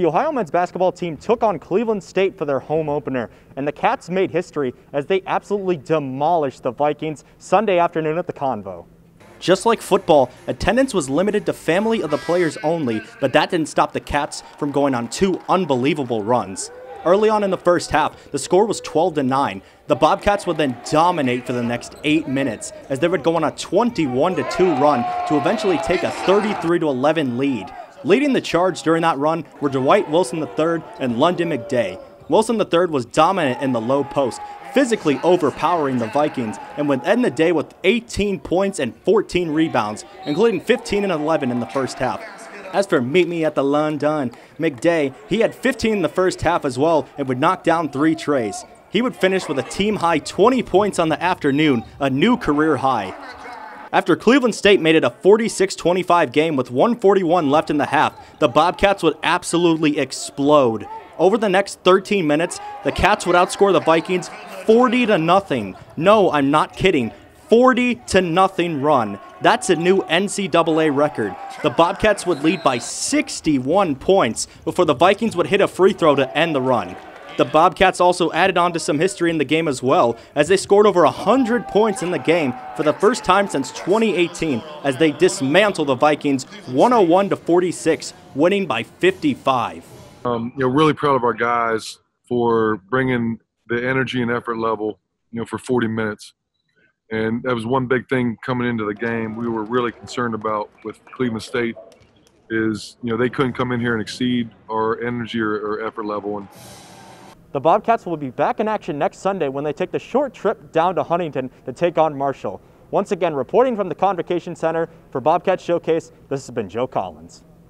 the Ohio men's basketball team took on Cleveland State for their home opener, and the Cats made history as they absolutely demolished the Vikings Sunday afternoon at the Convo. Just like football, attendance was limited to family of the players only, but that didn't stop the Cats from going on two unbelievable runs. Early on in the first half, the score was 12 to 9. The Bobcats would then dominate for the next 8 minutes as they would go on a 21 to 2 run to eventually take a 33 to 11 lead. Leading the charge during that run were Dwight Wilson III and Lunden McDay. Wilson III was dominant in the low post, physically overpowering the Vikings, and would end the day with 18 points and 14 rebounds, including 15 and 11 in the first half. As for Meet Me at the London, McDay, he had 15 in the first half as well and would knock down three trays. He would finish with a team high 20 points on the afternoon, a new career high. After Cleveland State made it a 46 25 game with 141 left in the half, the Bobcats would absolutely explode. Over the next 13 minutes, the Cats would outscore the Vikings 40 to nothing. No, I'm not kidding. 40 to nothing run. That's a new NCAA record. The Bobcats would lead by 61 points before the Vikings would hit a free throw to end the run. The Bobcats also added on to some history in the game as well, as they scored over 100 points in the game for the first time since 2018 as they dismantled the Vikings 101 to 46, winning by 55. Um, you know, really proud of our guys for bringing the energy and effort level, you know, for 40 minutes. And that was one big thing coming into the game. We were really concerned about with Cleveland State is, you know, they couldn't come in here and exceed our energy or, or effort level. And the Bobcats will be back in action next Sunday when they take the short trip down to Huntington to take on Marshall. Once again, reporting from the Convocation Center for Bobcat Showcase, this has been Joe Collins.